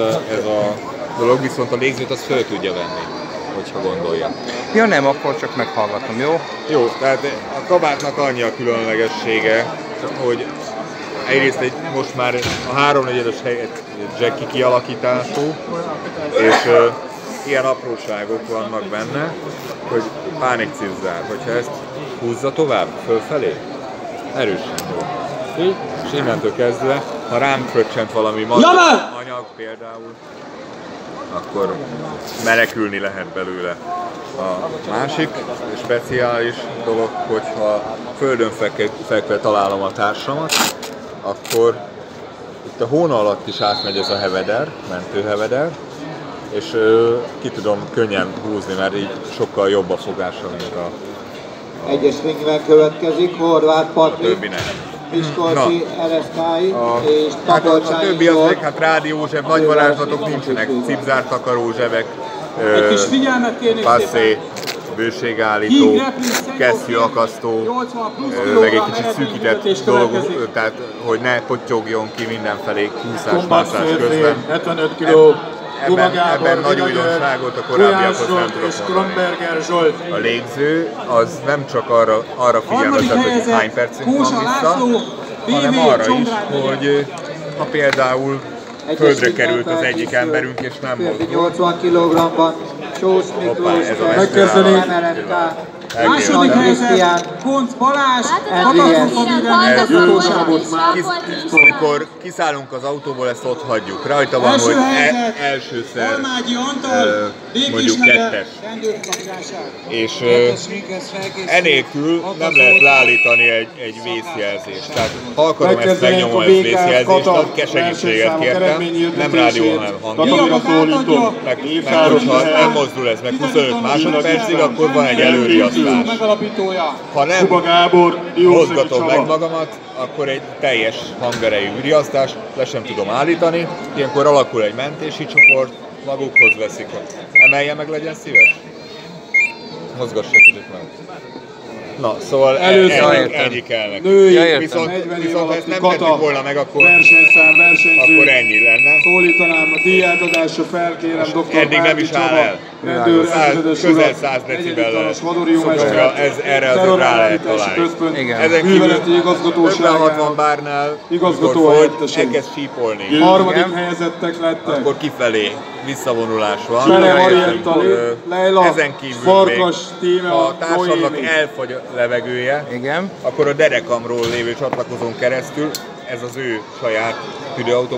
ez a dolog, viszont a légzőt az föl tudja venni, hogyha gondolja. Ja nem, akkor csak meghallgatom, jó? Jó, tehát a kabátnak annyi a különlegessége, hogy egyrészt egy, most már a háromnegyedes helyet jacky kialakítású, és uh, ilyen apróságok vannak benne, hogy pánikcizzál, hogyha ezt húzza tovább, fölfelé, erősen jó. Így, és innentől kezdve, ha rám fröccsent valami anyag például, akkor menekülni lehet belőle. A másik speciális dolog, hogyha földön fekve, fekve találom a társamat, akkor itt a hóna alatt is átmegy ez a heveder, mentőheveder, és ö, ki tudom könnyen húzni, mert így sokkal jobb a fogása, mint a, Egyes ringben következik, Horváth a Patrik, többinek. Miskolci, Ereszkály A, és hát a, a többi az meg, hát rádiózseb, nagy varázslatok nincsenek, cipzártakaró zsebek, Egy kis figyelmet kérnék passzé, szépen. bőségállító, kesztyűakasztó, 80 plusz ö, meg egy kicsit szűkített dolog, tehát hogy ne pottyogjon ki mindenfelé Kombat kúszás-mászás szőrzé, közben. 75 kg. Ebben, ebben nagy újdonságot a korábbiakhoz nem tudok és Zsolt. A légző az nem csak arra, arra figyelmeztet, hogy hány percünk van vissza, László, hanem arra is, hogy ha például földre került az egyik emberünk és nem férfi mozdul, 80 kg-ban, Sós Miklós. MRFK, Második helyzet. Konc Balázs, amikor kiszállunk az autóból, ezt ott hagyjuk. Rajta van, Első hogy e, helyzet, elsőszer Almágyi ö, Antal, mondjuk Békés megye, kettes. És ö, enélkül nem lehet leállítani egy, egy vészjelzést. Tehát ha akarom ezt ez BKF vészjelzést, akkor kell segítséget kértem, nem rádió, hanem szólítom. Meg, meg hogyha nem mozdul ez meg 25 másodpercig, akkor van egy előriasztás. Megalapítója. Ha nem Kuba Gábor, mozgatom meg magamat, akkor egy teljes hangerejű riasztás, le sem tudom állítani. Ilyenkor alakul egy mentési csoport, magukhoz veszik. Emelje meg, legyen szíves. Mozgassa kicsit meg. Na, szóval Először ennyi, értem. ennyi kell neki. Női, Ja. Viszont, 40 év viszont ha ezt nem tettük Kata, volna meg, akkor, versenyszám, versenyző. akkor ennyi lenne. Szólítanám a díjátadásra felkérem dr. eddig nem Bárdi is áll Csaba, el. Rendőr, ezredes közel urat, 100 negyedik decibellel tanos vadoriumester, szokogja, ez- erre találni. központ, kívül műveleti 50-60 igazgatóságának bárnál, Igazgató helyettesek. elkezd sípolni. harmadik helyezettek lettek. akkor kifelé visszavonulás van. Sere Ö, Marietta, Leila, Ezen kívül Farkas Tíme, ha a társadnak Noémi. elfogy a levegője, Igen. akkor a derekamról lévő csatlakozón keresztül ez az ő saját tüdőautó